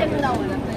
见不到我了。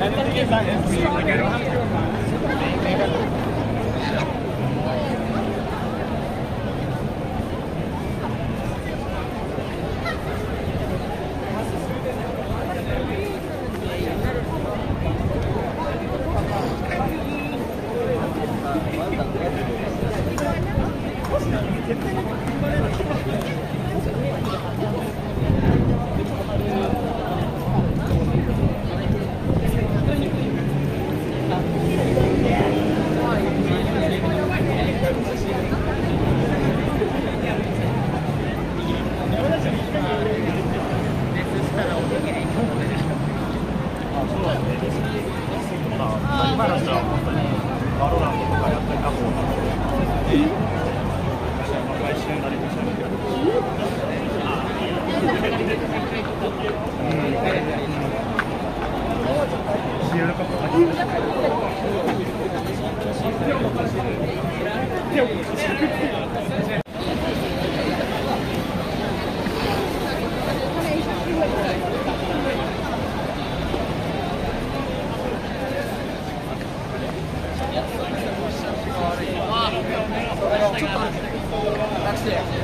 Like, 对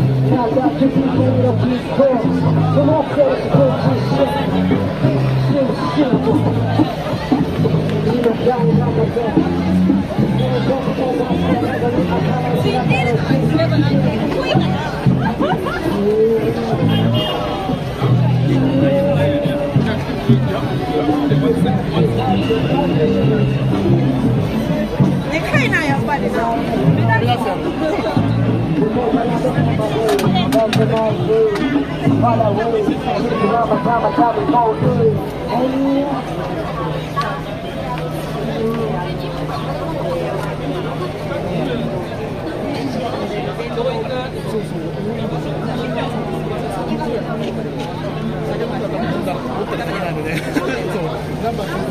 got to be made of these thoughts come on, faith, culture, shit Slim, simple Even down on the back And that's all I 頑張って。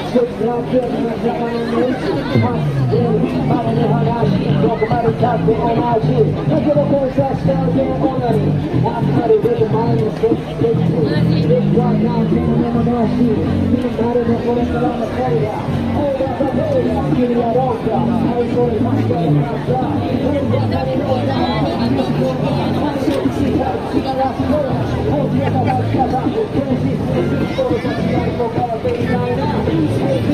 いて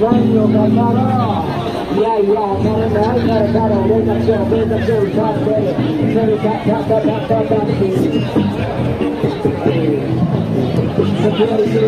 何を語ろういやいや、当たらないからだろ俺たちは俺たちを歌ってるそれだだだだだだっていう先割りす